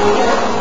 Yeah.